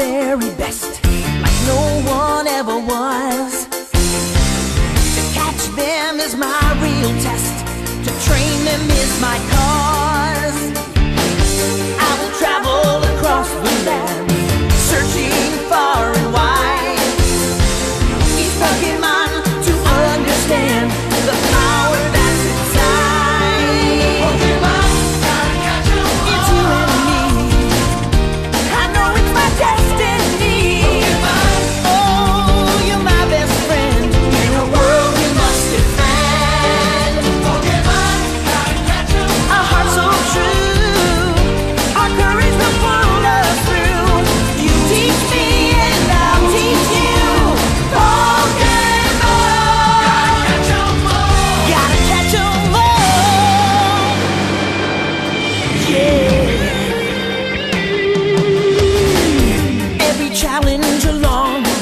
very best, like no one ever was. To catch them is my real test, to train them is my challenge along.